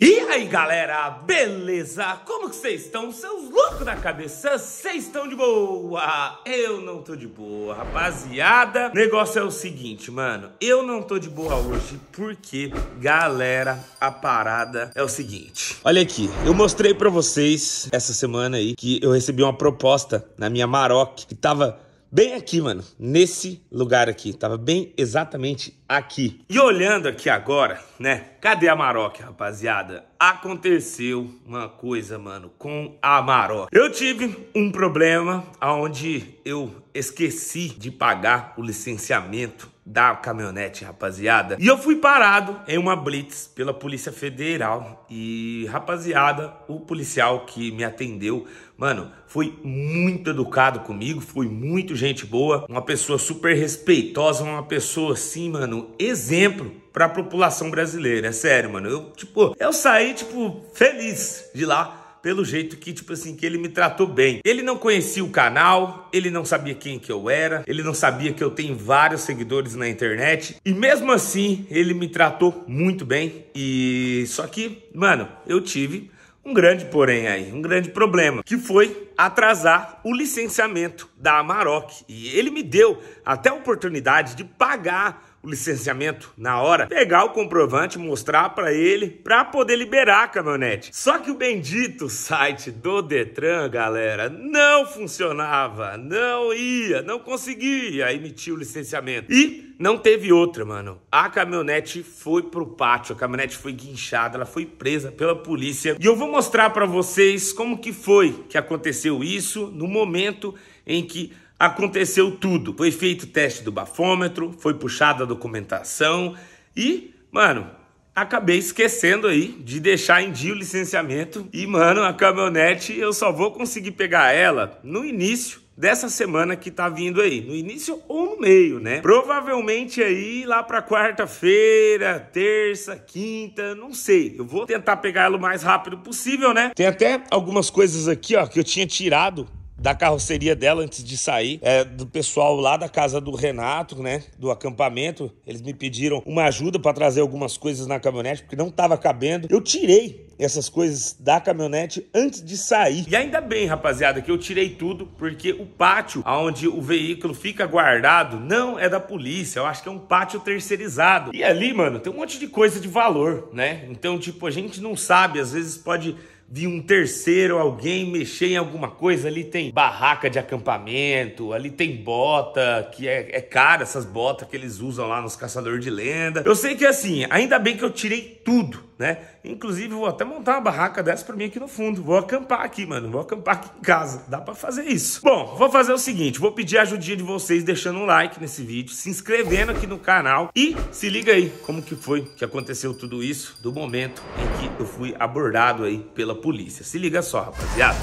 E aí galera, beleza? Como que vocês estão? Seus loucos da cabeça, vocês estão de boa? Eu não tô de boa, rapaziada Negócio é o seguinte, mano Eu não tô de boa hoje porque, galera, a parada é o seguinte Olha aqui, eu mostrei pra vocês essa semana aí Que eu recebi uma proposta na minha Maroc Que tava Bem aqui, mano, nesse lugar aqui, tava bem exatamente aqui. E olhando aqui agora, né, cadê a Maroc, rapaziada? Aconteceu uma coisa, mano, com a Maroc. Eu tive um problema onde eu esqueci de pagar o licenciamento da caminhonete, rapaziada. E eu fui parado em uma blitz pela Polícia Federal. E, rapaziada, o policial que me atendeu, mano, foi muito educado comigo, foi muito gente boa, uma pessoa super respeitosa, uma pessoa assim, mano, exemplo pra população brasileira. É sério, mano. Eu, tipo, eu saí, tipo, feliz de lá pelo jeito que, tipo assim, que ele me tratou bem. Ele não conhecia o canal, ele não sabia quem que eu era, ele não sabia que eu tenho vários seguidores na internet. E mesmo assim, ele me tratou muito bem. E só que, mano, eu tive um grande porém aí, um grande problema, que foi atrasar o licenciamento da Amarok. E ele me deu até a oportunidade de pagar o licenciamento na hora, pegar o comprovante, mostrar para ele, para poder liberar a caminhonete. Só que o bendito site do Detran, galera, não funcionava, não ia, não conseguia emitir o licenciamento. E não teve outra, mano. A caminhonete foi pro pátio, a caminhonete foi guinchada, ela foi presa pela polícia. E eu vou mostrar para vocês como que foi que aconteceu isso no momento em que aconteceu tudo. Foi feito o teste do bafômetro, foi puxada a documentação e, mano, acabei esquecendo aí de deixar em dia o licenciamento. E, mano, a caminhonete eu só vou conseguir pegar ela no início dessa semana que tá vindo aí, no início ou no meio, né? Provavelmente aí lá para quarta-feira, terça, quinta, não sei. Eu vou tentar pegar ela o mais rápido possível, né? Tem até algumas coisas aqui, ó, que eu tinha tirado da carroceria dela antes de sair, é, do pessoal lá da casa do Renato, né, do acampamento. Eles me pediram uma ajuda para trazer algumas coisas na caminhonete, porque não estava cabendo. Eu tirei essas coisas da caminhonete antes de sair. E ainda bem, rapaziada, que eu tirei tudo, porque o pátio onde o veículo fica guardado não é da polícia. Eu acho que é um pátio terceirizado. E ali, mano, tem um monte de coisa de valor, né? Então, tipo, a gente não sabe, às vezes pode vi um terceiro alguém mexer em alguma coisa, ali tem barraca de acampamento, ali tem bota, que é, é cara essas botas que eles usam lá nos caçadores de lenda. Eu sei que assim, ainda bem que eu tirei tudo, né? Inclusive, vou até montar uma barraca dessa pra mim aqui no fundo. Vou acampar aqui, mano. Vou acampar aqui em casa. Dá pra fazer isso. Bom, vou fazer o seguinte. Vou pedir a ajudinha de vocês deixando um like nesse vídeo, se inscrevendo aqui no canal e se liga aí como que foi que aconteceu tudo isso do momento em que eu fui abordado aí pela polícia. Se liga só, rapaziada.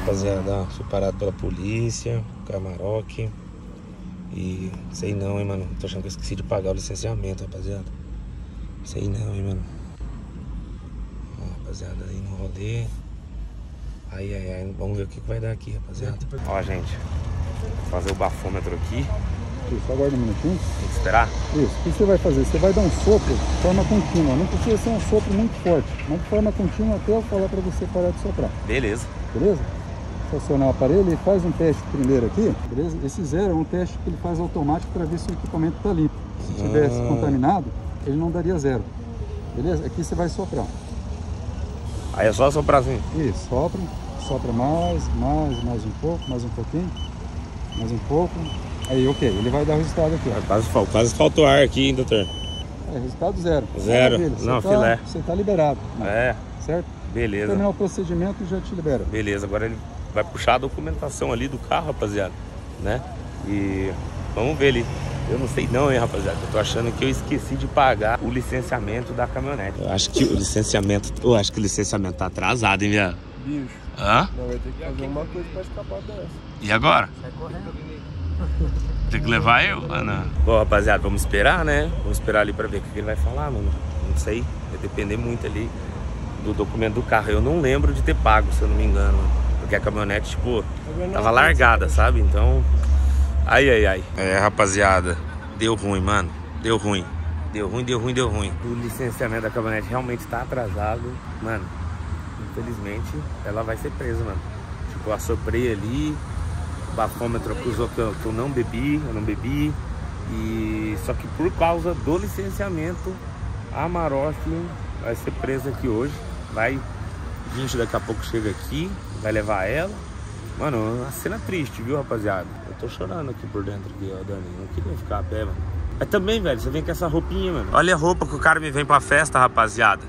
Rapaziada, fui parado pela polícia, Camaroque. E sei não, hein, mano. Tô achando que eu esqueci de pagar o licenciamento, rapaziada. Sei não, hein, mano. Ó, rapaziada, aí no rolê. Ai, ai, ai. Vamos ver o que vai dar aqui, rapaziada. Ó, gente. Vou fazer o bafômetro aqui. Isso, aguarda um minutinho. Tem que esperar? Isso, o que você vai fazer? Você vai dar um sopro de forma contínua. Não precisa ser um sopro muito forte, mas de forma contínua até eu falar para você parar de soprar. Beleza. Beleza? Estacionar o aparelho e faz um teste primeiro aqui. Beleza? Esse zero é um teste que ele faz automático para ver se o equipamento está limpo. Se tivesse Ah. contaminado, ele não daria zero. Beleza? Aqui você vai soprar. Aí é só soprar assim. Isso, sopra, sopra mais, mais, mais um pouco, mais um pouquinho, mais um pouco. Aí, ok, ele vai dar o resultado aqui, ó. Quase, quase faltou ar aqui, hein, doutor? É, resultado zero. Zero. Maravilha, você Não, tá, filé. Você está liberado, É, certo? beleza. Terminar o procedimento e já te libera. Beleza, agora ele vai puxar a documentação ali do carro, rapaziada, né? E vamos ver ali. Eu não sei não, hein, rapaziada. Eu tô achando que eu esqueci de pagar o licenciamento da caminhonete. Eu acho que o licenciamento. Eu acho que o licenciamento tá atrasado, hein, viado? Bicho, Hã? não vai ter que fazer uma coisa pra escapar dessa. E agora? Tem que levar eu, Ana? Bom, rapaziada, vamos esperar, né? Vamos esperar ali pra ver o que ele vai falar, mano. Não sei. Vai depender muito ali do documento do carro. Eu não lembro de ter pago, se eu não me engano. Porque a caminhonete, tipo, tava largada, sabe? Então. Ai, ai, ai. É, rapaziada. Deu ruim, mano. Deu ruim. Deu ruim, deu ruim, deu ruim. O licenciamento da caminhonete realmente tá atrasado. Mano, infelizmente ela vai ser presa, mano. Tipo, eu assoprei ali, o bafômetro acusou que eu, que eu não bebi, eu não bebi. E só que por causa do licenciamento, a Maroc vai ser presa aqui hoje. Vai, Guincho daqui a pouco chega aqui, vai levar ela. Mano, uma cena triste, viu, rapaziada? Eu tô chorando aqui por dentro, aqui, ó, Dani. Não queria ficar a pé, mano. Mas também, velho, você vem com essa roupinha, mano. Olha a roupa que o cara me vem pra festa, rapaziada.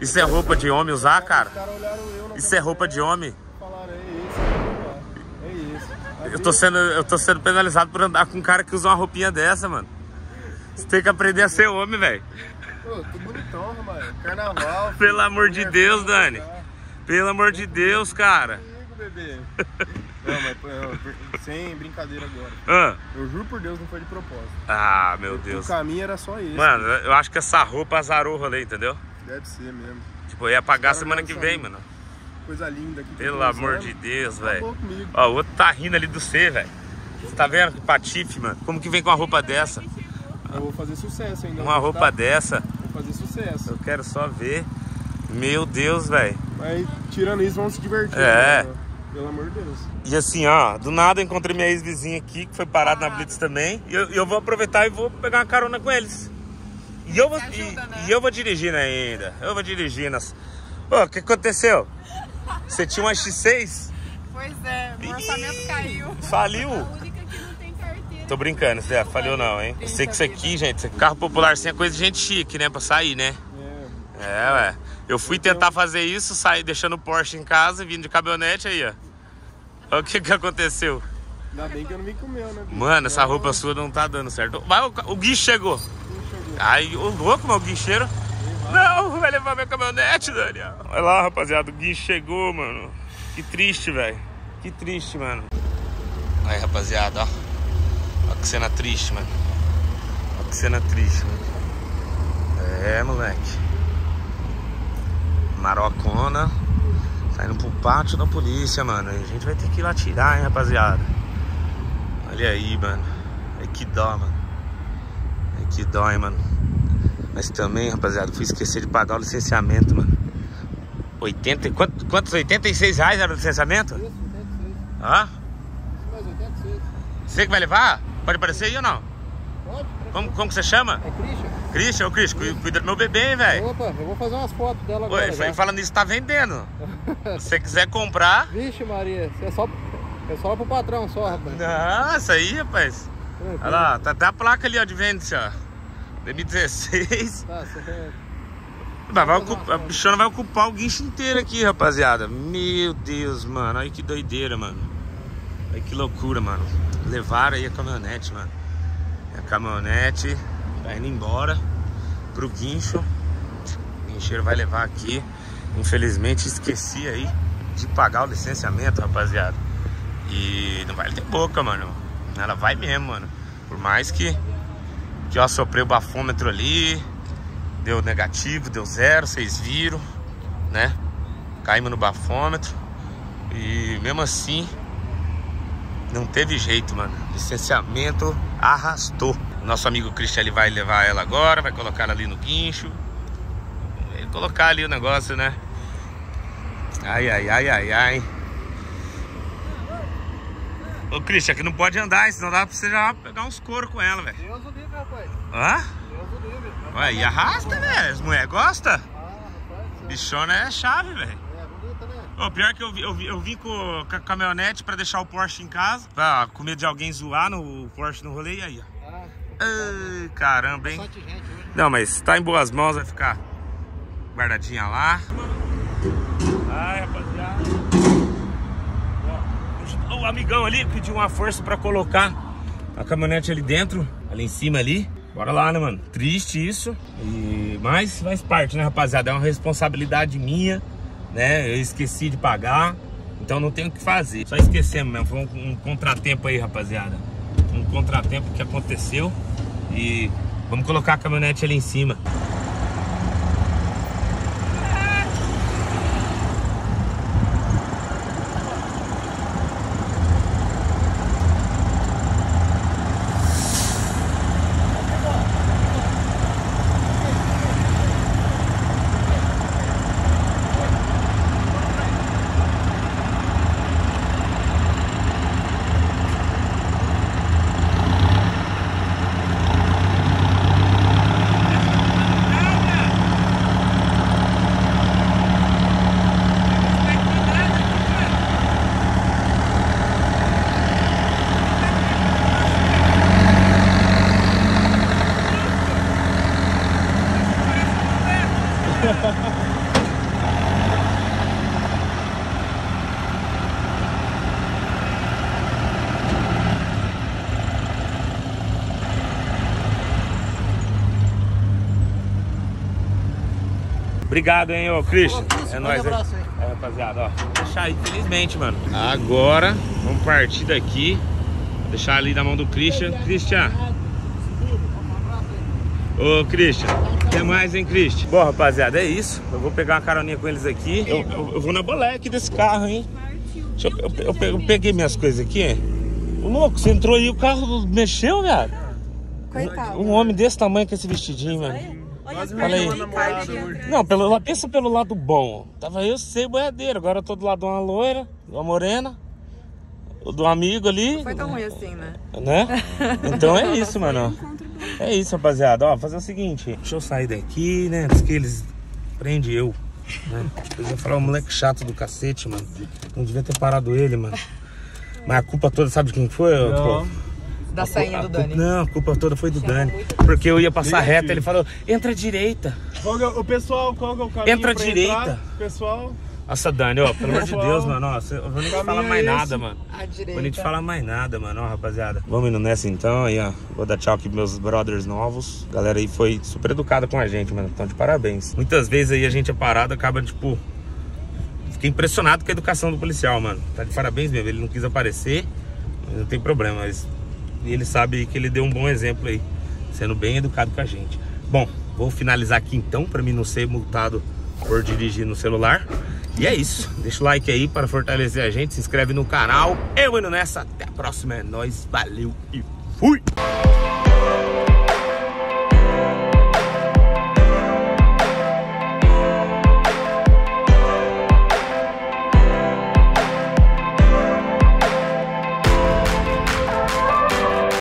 Isso é roupa de homem usar, cara? Isso é roupa de homem? É é. Eu tô sendo, eu tô sendo penalizado por andar com um cara que usa uma roupinha dessa, mano. Você tem que aprender a ser homem, velho. Pô, tô bonitão, mano. Carnaval. Pelo amor de Deus, Dani. jogar. Pelo amor de Deus, cara. Bebê. Não, mas eu- sem brincadeira agora. Ah, Eu juro por Deus, não foi de propósito. ah, meu Deus. O caminho era só esse. Mano, eu acho que essa roupa azarou o rolê, entendeu? Deve ser mesmo. Tipo, eu ia pagar semana que vem, mano. Coisa linda aqui. Pelo amor usando. de Deus, Acabou velho. Ó, o outro tá rindo ali do C, velho. Você tá vendo que patife, mano? Como que vem com uma roupa dessa? Eu vou fazer sucesso ainda. Uma hoje, roupa tá? dessa? Vou fazer sucesso. Eu quero só ver. Meu Deus, velho. Mas tirando isso, vamos se divertir. É. né? Pelo amor de Deus. E assim, ó, do nada eu encontrei minha ex-vizinha aqui, que foi parada na Blitz também. E eu, eu vou aproveitar e vou pegar uma carona com eles. E eu vou, ajuda, e, né? e eu vou dirigindo ainda. Eu vou dirigindo. as- Ô, o que aconteceu? Você tinha uma X6? Pois é, meu orçamento caiu. Faliu? A única que não tem carteira. Tô brincando, Zé, falhou não, hein? Eu sei que isso aqui, gente, carro popular sem é coisa de gente chique, né? Pra sair, né? É. É, ué. Eu fui tentar fazer isso, saí deixando o Porsche em casa, vindo de caminhonete aí, ó. Olha o que que aconteceu. Ainda bem que eu não vim com o meu, né? bicho? Mano, essa roupa sua não tá dando certo. Vai, o, o Gui chegou. Chegou. Aí, o louco, mas o guincheiro. Não, vai levar minha caminhonete, Daniel. Olha lá, rapaziada, o Gui chegou, mano. Que triste, velho. Que triste, mano. Aí, rapaziada, ó. Olha que cena triste, mano. Olha que cena triste, mano. É, moleque. Marocona. Saindo pro pátio da polícia, mano. A gente vai ter que ir lá tirar, hein, rapaziada. Olha aí, mano. É que dó, mano. É que dói, mano. Mas também, rapaziada, fui esquecer de pagar o licenciamento, mano. 80, e- quanto, quantos? 86 reais era o licenciamento? Isso, 86. Hã? Isso mais 86. Você que vai levar? Pode aparecer aí ou não? Pode? Como, como que você chama? É Christian? Christian, ô Christian, cu- cuida do meu bebê, hein, velho. Opa, eu vou fazer umas fotos dela agora. Oi, falando nisso, tá vendendo. Se você quiser comprar. Vixe, Maria, isso é só, é só pro patrão só, rapaz. Nossa, aí, rapaz. Tranquilo. Olha lá, tá até a placa ali, ó, de venda, ó. 2016. Tá, você. Mas vai ocupar, a bichona vai ocupar o guincho inteiro aqui, rapaziada. Meu Deus, mano. Olha que doideira, mano. Olha que loucura, mano. Levaram aí a caminhonete, mano. A caminhonete tá indo embora pro guincho. O guincheiro vai levar aqui. Infelizmente esqueci aí de pagar o licenciamento, rapaziada. E não vai ter boca, mano. Ela vai mesmo, mano. Por mais que, que eu assoprei o bafômetro ali. Deu negativo, deu zero, vocês viram, né? Caímos no bafômetro. E mesmo assim, não teve jeito, mano. Licenciamento arrastou. Nosso amigo Christian ele vai levar ela agora, vai colocar ela ali no guincho. Vai colocar ali o negócio, né? Ai, ai, ai, ai, ai. Ô, Christian, que não pode andar, senão dá pra você já pegar uns couro com ela, velho. Deus o livre, rapaz. Hã? Deus o livre. Ué, e arrasta, velho. As mulheres gostam? Ah, rapaz, Bichona é chave, velho. é bonita, né? Ô, pior que eu, eu, eu vim com, com a caminhonete pra deixar o Porsche em casa. Pra, com medo de alguém zoar no Porsche no rolê. E aí, ó. Ai, caramba, hein? hoje. Não, mas tá em boas mãos, vai ficar guardadinha lá. Ai, rapaziada. Ó, O amigão ali pediu uma força pra colocar a caminhonete ali dentro, ali em cima ali. Bora lá, né, mano? Triste isso. E... Mas faz parte, né, rapaziada? É uma responsabilidade minha, né? Eu esqueci de pagar, então não tenho o que fazer. Só esquecemos mesmo. Foi um, um contratempo aí, rapaziada. Um contratempo que aconteceu. E vamos colocar a caminhonete ali em cima. Obrigado, hein, ô Christian. É nóis, hein? É, rapaziada, ó. Vou deixar aí, felizmente, mano. Agora, vamos partir daqui. Vou deixar ali na mão do Christian. Christian. Ô, Christian. O que mais, hein, Christian? Bom, rapaziada, é isso. Eu vou pegar uma caroninha com eles aqui. Eu, eu- eu vou na boleque desse carro, hein? Deixa eu, eu, eu pe- eu peguei minhas coisas aqui, hein? Ô, louco, você entrou aí, o carro mexeu, velho? Coitado. Um homem desse tamanho com esse vestidinho, mano. Olha Fala aí. Não, pelo, pensa pelo lado bom. Tava eu sem boiadeiro. Agora eu tô do lado de uma loira, de uma morena, do amigo ali. Foi tão ruim assim, né? Né? Então é isso, mano. É isso, rapaziada. Ó, fazer o seguinte. Deixa eu sair daqui, né? Antes que eles prendem eu. Né? Depois eu falar, o moleque chato do cacete, mano. Não devia ter parado ele, mano. Mas a culpa toda, sabe de quem foi? Pô? Da sainha do Dani. Não, a culpa toda foi do Dani. Porque eu ia passar reto, ele falou, entra à direita. Qual é- o pessoal, qual que é o caminho Entra à direita. entrar? Pessoal, Nossa, Dani, ó, pelo amor de Deus, mano, ó, eu vou nem te falar é mais esse. nada, mano. À Vou nem te direita. falar mais nada, mano, ó, rapaziada. Vamos indo nessa então, aí, ó. Vou dar tchau aqui pros meus brothers novos. A galera aí foi super educada com a gente, mano. Então, de parabéns. Muitas vezes aí a gente é parado, acaba, tipo. Fiquei impressionado com a educação do policial, mano. Tá de parabéns mesmo. Ele não quis aparecer, mas não tem problema. Mas e ele sabe que ele deu um bom exemplo aí, sendo bem educado com a gente. Bom, vou finalizar aqui então, pra mim não ser multado por dirigir no celular. E é isso. Deixa o like aí para fortalecer a gente. Se inscreve no canal. Eu indo nessa. Até a próxima. É nóis. Valeu e fui!